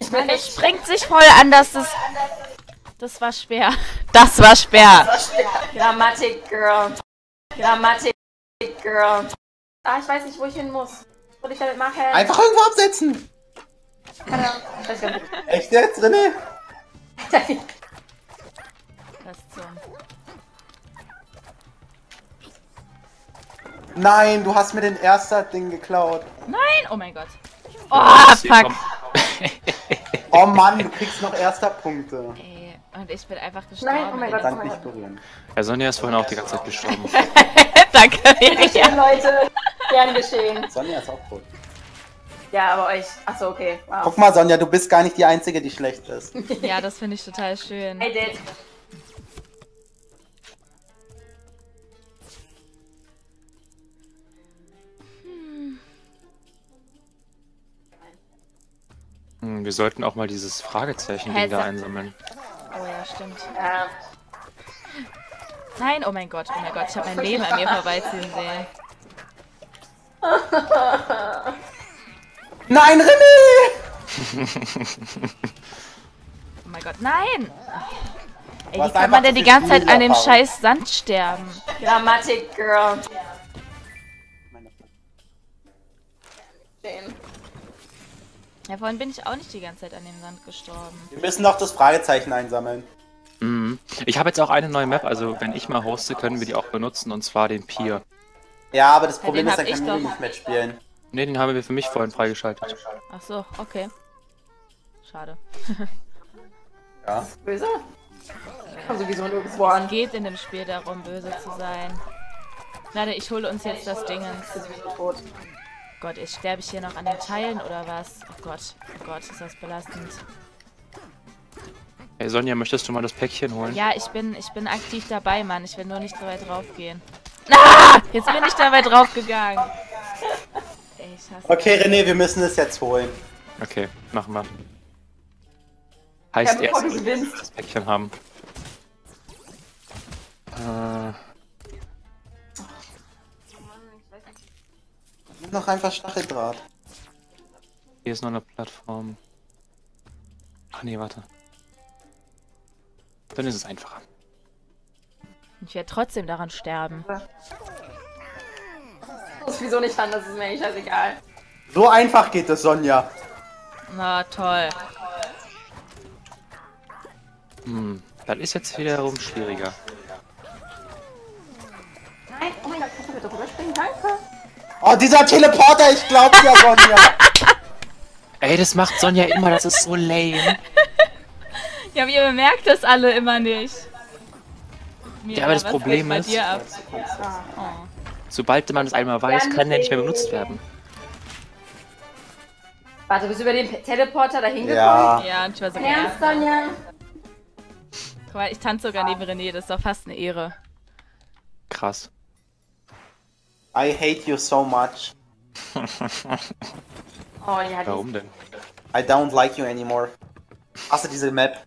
Ich bin echt sprengt sich voll an, dass das... Das war schwer. Das war schwer. Grammatik Girl. Grammatik Girl. Ah, ich weiß nicht, wo ich hin muss. Was soll ich damit machen? Einfach irgendwo absetzen! Keine Ahnung. Ich weiß gar nicht. Echt jetzt, René? Das zum... Nein, du hast mir den ersten Ding geklaut. Nein! Oh mein Gott. Oh, fuck. Oh Mann, du kriegst noch erster Punkte. Ey, und ich bin einfach gestorben. Nein, oh mein Gott. Dank nicht berühren. Ja, Sonja ist vorhin auch die ganze Zeit gestorben. Danke, Miriam. Leute. Gern geschehen. Sonja ist auch tot. Ja, aber euch. Achso, okay. Wow. Guck mal, Sonja, du bist gar nicht die Einzige, die schlecht ist. Ja, das finde ich total schön. Hey, Dad. Hm, wir sollten auch mal dieses Fragezeichen-Ding Hä, da einsammeln. Oh ja, stimmt. Ja. Nein, oh mein Gott, oh mein Gott, ich habe mein Leben an mir vorbeiziehen sehen. Nein, René! Oh mein Gott, nein! Ey, wie kann man denn die ganze Zeit an dem scheiß Sand sterben? Grammatik Girl. Schön. Ja, vorhin bin ich auch nicht die ganze Zeit an dem Sand gestorben. Wir müssen noch das Fragezeichen einsammeln. Mhm. Ich habe jetzt auch eine neue Map, also wenn ich mal hoste, können wir die auch benutzen, und zwar den Pier. Ja, aber das Ja, Problem den ist, hab kann ich doch. nicht mitspielen. Ne, den haben wir für mich vorhin freigeschaltet. Ach so, okay. Schade. Ja. Böse? Komm sowieso nirgendwo an. Geht in dem Spiel darum, böse zu sein. Warte, ich hole uns jetzt das Dingens. Gott, jetzt sterbe ich hier noch an den Teilen oder was? Oh Gott, oh Gott, ist das belastend. Hey Sonja, möchtest du mal das Päckchen holen? Ja, ich bin, ich bin aktiv dabei, Mann. Ich will nur nicht so weit draufgehen. Ah! Jetzt bin ich da weit draufgegangen. Ey, ich hasse Okay, René, wir müssen es jetzt holen. Okay, machen wir. Heißt Ja, erst, das Päckchen haben. Äh, Nimm noch einfach Stacheldraht. hier ist noch eine Plattform. Ach nee, warte. Dann ist es einfacher. Ich werde trotzdem daran sterben. Ich muss wieso nicht an, das ist mir eigentlich scheißegal. So einfach geht es, Sonja. Na toll. Hm, das ist jetzt wiederum schwieriger. Nein, oh Oh, dieser Teleporter, ich glaub dir, Sonja. Ey, das macht Sonja immer, das ist so lame. Ja, aber ihr bemerkt das alle immer nicht. Mir, Ja, aber das Problem ist- bei dir ab? Oh. Sobald man es einmal weiß, kann der nicht mehr benutzt werden. Warte, bist du über den Teleporter da hingekommen? Ja. Ja, und ich war so Ernst. Sonja? Guck mal, ich tanze sogar neben René, das ist doch fast eine Ehre. Krass. I hate you so much. Oh, ja, die Warum denn? I don't like you anymore. Hast du diese Map?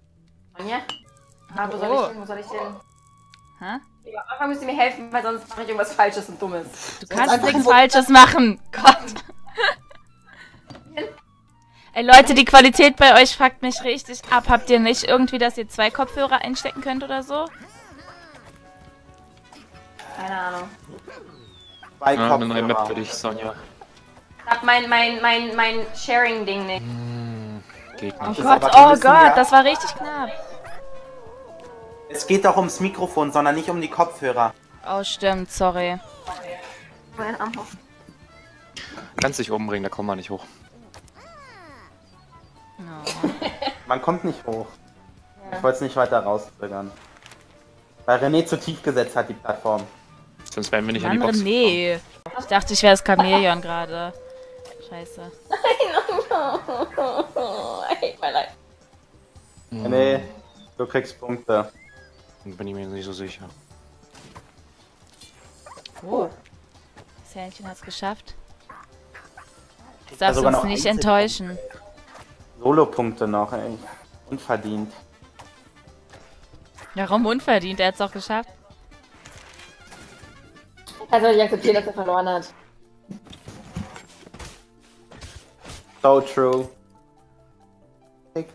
Sonja? Ah, wo soll Oh. ich hin? Wo soll ich hin? Hä? Ja, am Anfang müsst ihr mir helfen, weil sonst mache ich irgendwas Falsches und Dummes. Du kannst einfach nichts Falsches machen. Gott. Ey Leute, die Qualität bei euch fragt mich richtig ab. Habt ihr nicht irgendwie, dass ihr zwei Kopfhörer einstecken könnt oder so? Keine Ahnung. Bei Ja, eine neue Map für dich, Sonja. Ich hab mein, mein, mein, mein Sharing-Ding nicht. Hm, geht Oh nicht. ist Gott, oh bisschen, ja. Gott, das war richtig knapp. Es geht doch ums Mikrofon, sondern nicht um die Kopfhörer. Oh, stimmt, sorry. Mein Arm hoch. Kannst dich umbringen, da kommen wir nicht hoch. Oh. Man kommt nicht hoch. Ich wollte es nicht weiter rauszögern. Weil René zu tief gesetzt hat, die Plattform. Sonst werden wir nicht an die Mann, Box. René. Ich dachte, ich wäre das Chamäleon gerade. Scheiße. I hate my life. Hm, René, du kriegst Punkte. Bin ich mir nicht so sicher. Oh. Das Hähnchen hat's geschafft. Das darfst uns nicht enttäuschen. Solo-Punkte noch, ey. Unverdient. Warum unverdient? Er hat's auch geschafft. Er soll nicht akzeptieren, dass er verloren hat. So true. Ich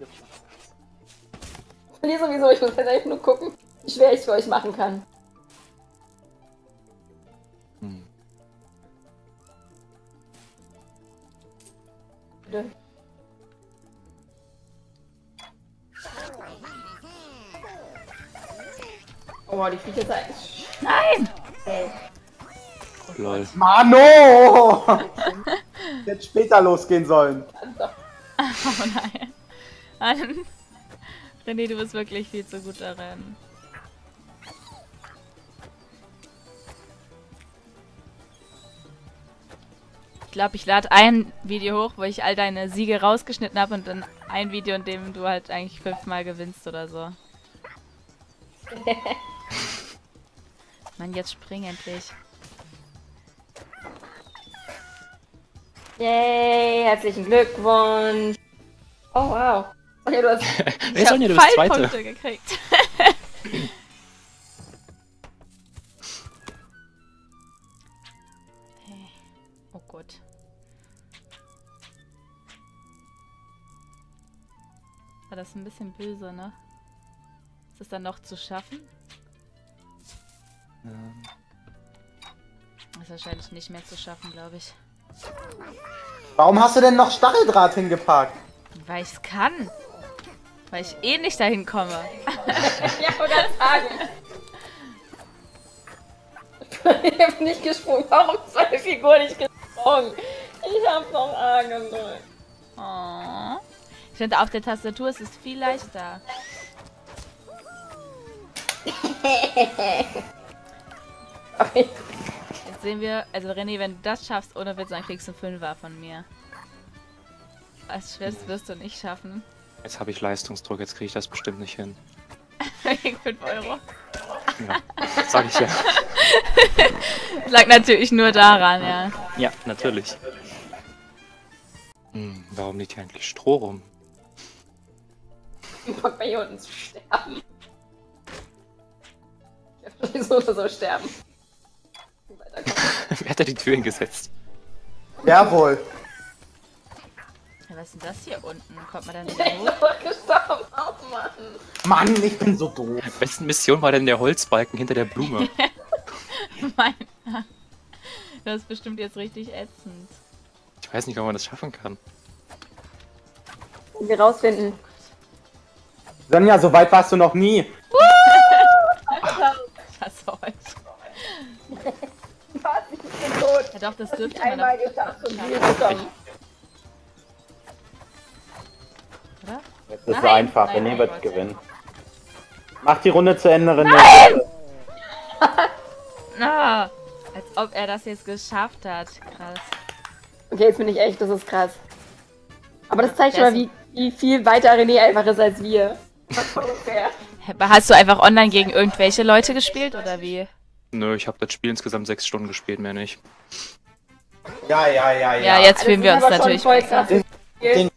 verliere sowieso, ich muss jetzt einfach nur gucken, wie schwer ich es für euch machen kann. Hm. Bitte. Oh, die Viecher sind... Nein! Ey. Lol. Mano! Hätte später losgehen sollen. Oh nein. Mann. René, du bist wirklich viel zu gut darin. Ich glaube, ich lade ein Video hoch, wo ich all deine Siege rausgeschnitten habe und dann ein Video, in dem du halt eigentlich fünfmal gewinnst oder so. Mann, jetzt spring endlich. Yay, herzlichen Glückwunsch. Oh, wow. Okay, du hast... Ey, Sonja, du bist Zweite. Fallpunkte gekriegt. Hey. Oh Gott. War das ein bisschen böse, ne? Ist es dann noch zu schaffen? Ähm, Ist wahrscheinlich nicht mehr zu schaffen, glaube ich. Warum hast du denn noch Stacheldraht hingepackt? Weil ich es kann. Weil ich eh nicht dahin komme. ja, gerade sagen. ich hab nicht gesprungen. Warum ist meine Figur nicht gesprungen? Ich hab noch A gedrückt. Oh. Ich finde, auf der Tastatur ist es viel leichter. Okay. Sehen wir, also René, wenn du das schaffst, ohne Witz, dann kriegst du einen Fünfer von mir. Als Schwester wirst du nicht schaffen. Jetzt habe ich Leistungsdruck, jetzt kriege ich das bestimmt nicht hin. Gegen 5 Euro. Ja, sag ich ja. Lag natürlich nur daran, ja. Ja, natürlich. Hm, warum liegt hier eigentlich Stroh rum? Ich Bock bei hier unten zu sterben. Ich werde sowieso oder so sterben. Wer hat da die Tür hingesetzt? Jawohl. ja. Was ist denn das hier unten? Kommt man dann wieder Ich hoch? bin doch gestorben. Oh Mann. Mann, ich bin so doof. Wessen Mission war denn der Holzbalken hinter der Blume? Mein. Das ist bestimmt jetzt richtig ätzend. Ich weiß nicht, ob man das schaffen kann. Wir rausfinden. Sonja, so weit warst du noch nie. Was soll's? Was? Ich bin tot. Ja doch, das dürfte man Einmal geschafft und wir gekommen. oder? Jetzt ist so Nein, einfach. nein, René wird Gott. gewinnen. Mach die Runde zu Ende, René. Ah, als ob er das jetzt geschafft hat. Krass. Okay, jetzt bin ich echt, das ist krass. Aber das zeigt schon mal, wie, wie viel weiter René einfach ist als wir. Hast du einfach online gegen irgendwelche Leute gespielt oder wie? Nö, ich habe das Spiel insgesamt sechs Stunden gespielt, mehr nicht. Ja, ja, ja, Ja, jetzt fühlen wir uns natürlich krass. Den